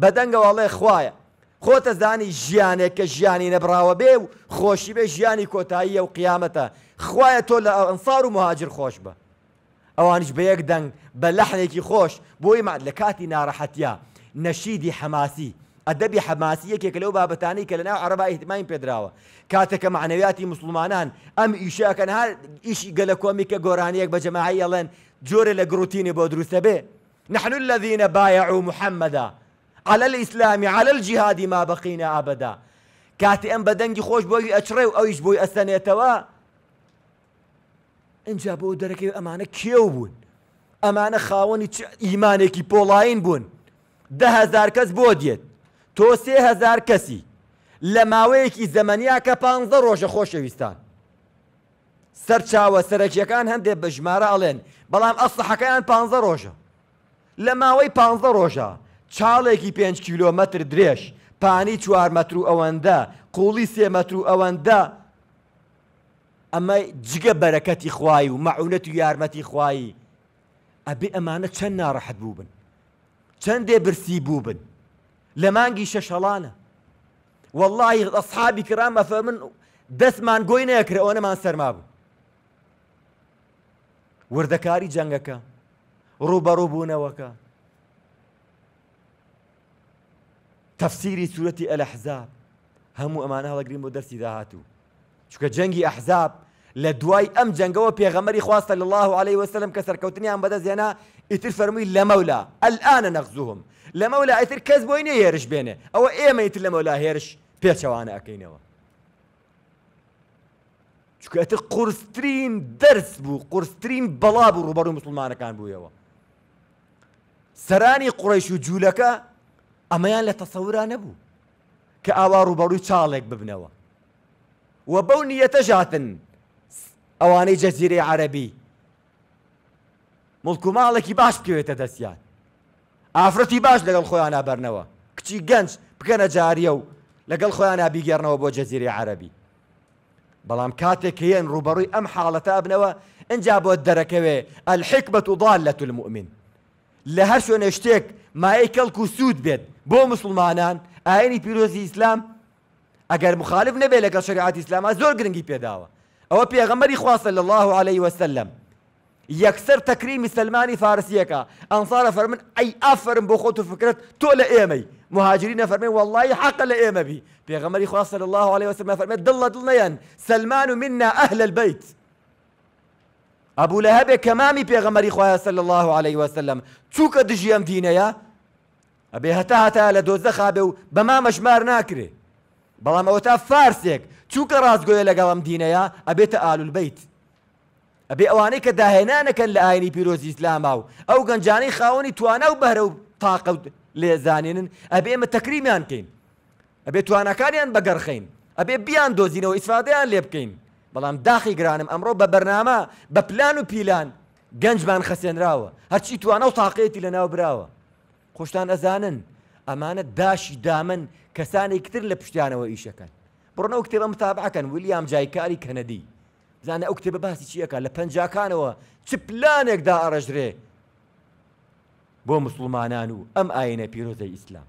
بە دەنگەوە ئەڵێ، خوایە! خۆتەزانی ژیانێک کە ژیانی نەبڕاوە بێ و خۆشی بێ ژیانی کۆتاییە و قیامەتە، خوایە تۆ لە ئەنسار و موهاجر خۆشببە. ئەوانیش بە یەک دەنگ بە لەحنێکی خۆش بۆی مع لە کاتی ناڕەحەتیا، نەشیدی حەماسی، ئەدەبی حەماسی یەکێکە لەو بابەتانەی کە لەناو عەرەبا ئیهتمامی پێدراوە، کاتێک کە مەعنەویاتی موسڵمانان ئەم ئیشە ئەکەن هەر ئیشی گەلەکۆمیکە گۆرانیەک بە جەماعی ئەڵێن جۆرێ لە گڕوتینێ بۆ دروستەبێ، نحن الذین بایعوا محمدا علی الاسلام علی الجهاد ما بقینا ابدا کاتێ ئەم بە دەنگی خۆش بۆی ئەچڕێ و ئەویش بۆی ئەستەنێتەوە ئەجا بۆ دەرەکەی ئەمانە کێو بوون ئەمانە خاوەنی چ ئیمانێکی پۆڵین بوون دههزار کەس بۆ دێت تۆ سێ هزار کەسی لە ماوەیەکی زەمەنیا کە پانزە ڕۆژە خۆشەویستان سەرچاوە سەرەکیەکان هەندێ بە ژمارە ئەڵێن، بەڵام ئەسڵەحەکەیان پانزە ڕۆژە. لە ماوەی پانزە ڕۆژا چاڵێکی پێنج کیلۆ مەتر درێژ، پانی چوار مەترو ئەوەندە، قوڵی سێ مەترو ئەوەندە، ئەمە جگە بەرەکەتی خوایی و مەعونەت و یارمەتی خوایی، ئەبێ ئەمانە چەند ناڕەحەت بووبن، چەندێ برسی بووبن. لە مانگی شەش هەڵانە واللە ی اصحابی کرام ئەفەرمن دەستمان گۆی نەکرد ئەوەنەمان سەرما بوو وردەکاری جەنگەکە ڕوبەڕوبوونەوەکە تەفسیری سوورەتی ئەلەحزاب هەموو ئەمانە هەڵەگرین بۆ دەرسی داهاتوو چونکە جەنگی ئەحزاب لە دوای ئەم جەنگەوە پێغەمبەری خوا صلی اللە علیە وسلم کە سەرکەوتنیان بەدەست هێنا ئیتر فەرمووی لەمەولا الان نغزوهم لەمەولا ئیتر کەس بۆی نیە هێرش بێنێ ئەوە ئێمە ئیتر لەمەولا هێرش پێچەوانە ئەکەینەوە چونکە ئیتر قورسترین دەرس بوو قورسترین بەڵا بوو ڕوبەڕوی مسلمانەکان بوویەوە سەرانی قڕیش و جوولەکە ئەمەیان لە تەسەورا نەبوو کە ئاوا ڕووبەڕووی چاڵێک ببنەوە و بەو نیەتەش هاتن ئەوانەی جەزیرەی عەرەبی مڵک و ماڵێکی باش بکەوێتە دەستیان ئافرەتی باش لەگەڵ خۆیان نابەرنەوە کچی گەنج بکەنە جاریە و لەگەڵ خۆیان نابیگەرنەوە بۆ جەزیری عەربی بەڵام کاتێک کە یەن ڕوبەڕووی ئەم حاڵەتە ئەبنەوە ئەجا بۆ دەرەکەوێ ئەلحکبەت و ضالەت المؤمن لە هەر شوێنێ شتێک مایەی کەڵک و سوود بێت بۆ موسڵمانان، ئایینی پیرۆزی ئیسلام ئەگەر موخالف نەبێت لەگەڵ شەریعەتی ئیسلاما زۆر گرنگی پێ داوە. ئەوە پێغەمبەری خوا صلی اللە علیە وسلم یەکسەر تەکریمی سەلمانی فارسی ئەکا، ئەنصار ئەفەرمن ئەی ئافەرم بۆ خۆت و فکرەت تۆ لە ئێمەی، موهاجرین ئەفەرمێن وەڵڵاهی حەقە لە ئێمە بی، پێغەمبەری خوا صلی اللە علیە وسلم ئەفەرمێت دڵ لە دڵ نەیەن سەلمان منا اهل البیت. ئەبو لەهەبێ کە مامی پێغەمبەری خوایە صلی الله علیه وسلم چووکە دژی ئەم دینەیە ئەبێ هەتا هەتا لە دۆزەخا بێ و بە مامەش مار ناکرێ بەڵام ئەوە تا فارسێک چووکە ڕاستگۆیە لەگەڵ ئەم دینەیە ئەبێتە ئالولبیت ئەبێ ئەوانەی کە داهێنانەکەن لە ئاینی پیرۆزی ئیسلاما و ئەو گەنجانەی خاوەنی توانا و بەرە و تاقە و لێزانێنن ئەبێ ئمە تەکریمیان کەین ئەبێ تواناکانیان بەگەڕخەین ئەبێ بیان دۆزینەوە ئیسفادەیان لێ بکەین بەڵام داخی گرانم ئەمڕۆ بە بەرنامە بە پلان و پیلان گەنجمان خەسێنراوە هەرچی توانا و تاقەیەتی لە ناو براوە خۆشتان ئەزانن ئەمانە داشی دامن کەسانێکی تر لە پشتیانەوە ئیشەکەن بڕنە و کتێبە متابعەکەن ولیام جایکاری کەنەدی زانە ئەو کتێبە باسی چیەکە لە پەنجاکانەوە چ پلانێکدا ئەڕژرێ بۆ مسلمانان و ئەم ئاینە پیرۆزەی ئیسلام